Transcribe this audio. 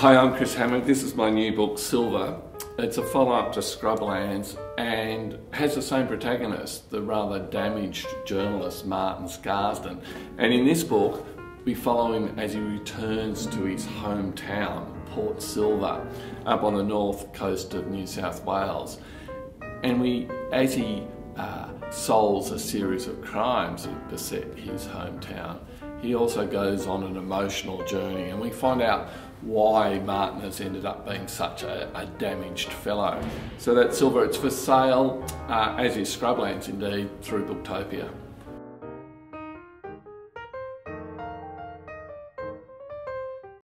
Hi, I'm Chris Hammer. This is my new book, Silver. It's a follow up to Scrublands and has the same protagonist, the rather damaged journalist Martin Scarsden. And in this book, we follow him as he returns to his hometown, Port Silver, up on the north coast of New South Wales. And we, as he uh, solves a series of crimes that beset his hometown, he also goes on an emotional journey, and we find out why Martin has ended up being such a, a damaged fellow. So that silver, it's for sale, uh, as is Scrublands indeed, through Booktopia.